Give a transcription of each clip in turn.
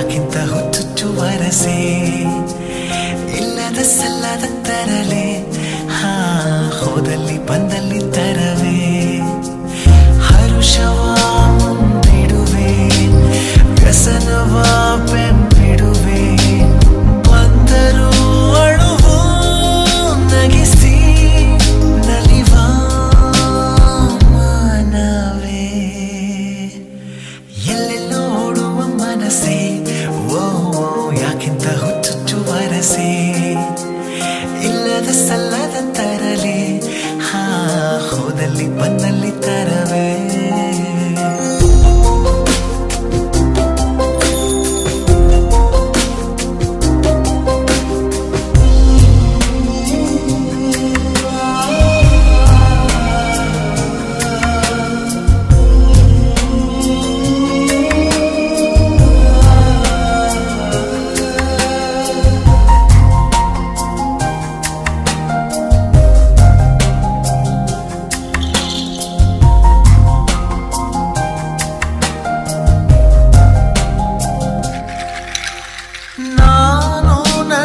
ನಾಗಿಂತ ಹುಚ್ಚುಚ್ಚು ವರಸೆ. ಇಲ್ಲದ ಸಲ್ಲದ ತರಲೆ. ಹಾ ಹೋದಲ್ಲಿ ಬಂದ பண்ணல்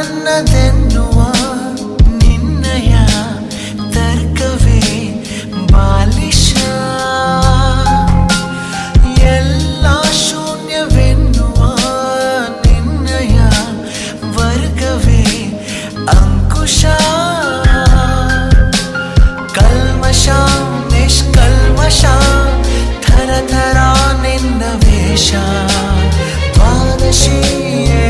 ನನ್ನದೆನ್ನುವ ನಿನ್ನಯ ತರ್ಕವೇ ಬಾಲಿಶ ಎಲ್ಲ ಶೂನ್ಯವೆನ್ನುವ ನಿನ್ನಯ ವರ್ಗವೇ ಅಂಕುಶ ಕಲ್ಮಶ ನಿಷ್ಕಲ್ಮಶ ಥರ ಥರ ನಿನ್ನ ವೇಷ निन्दवेशा